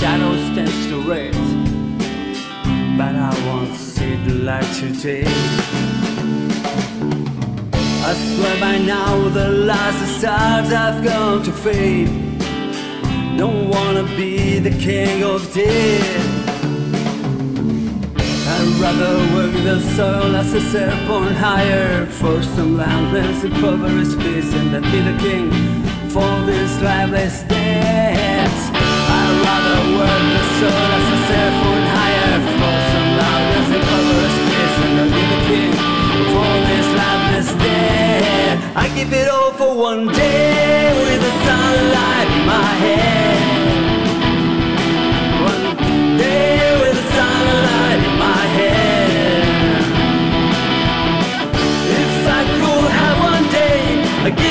shadow stands to red, but I won't see the light today. I swear by now the last stars have gone to fade. Don't wanna be the king of dead. I'd rather work the soil as a serpent higher for some landless impoverished peace and then be the king for this lifeless dance. I give it all for one day with the sunlight in my head. One day with the sunlight in my head. If I could have one day,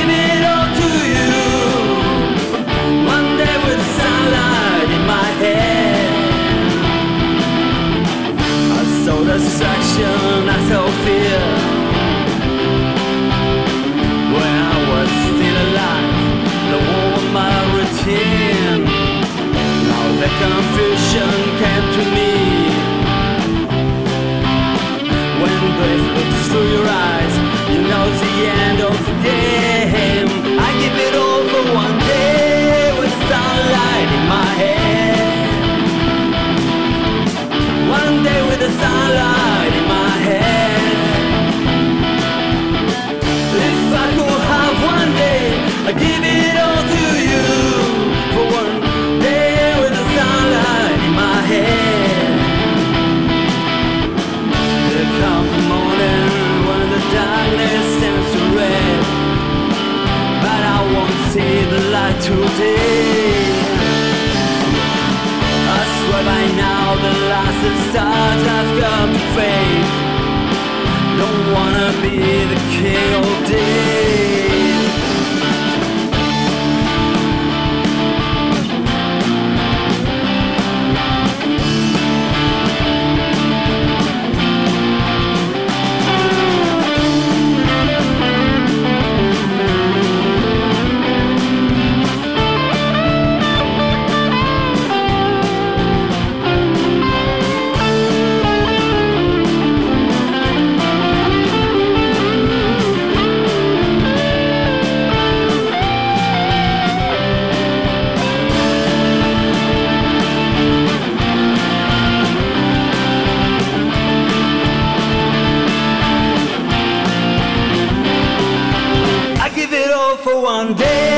One day with the sunlight in my head. If I could have one day, I'd give it all to you. For one day with the sunlight in my head. There comes a morning when the darkness turns to red. But I won't see the light today. The stars have got to fade. Don't wanna be the king one day.